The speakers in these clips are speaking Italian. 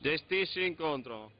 Gestisci l'incontro.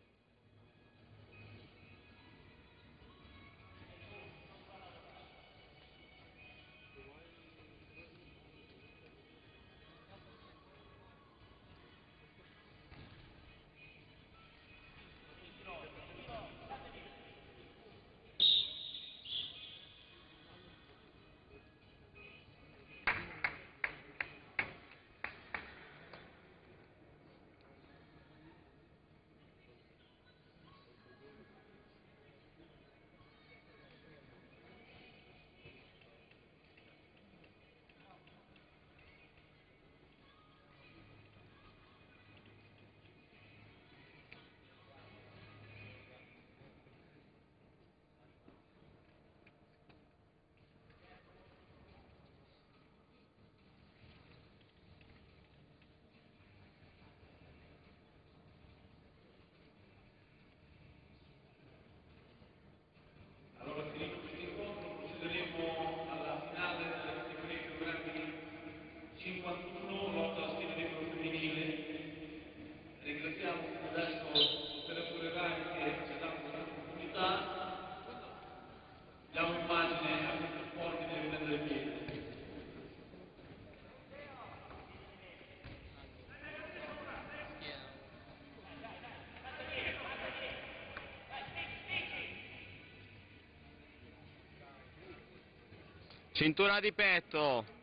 Cintura di petto.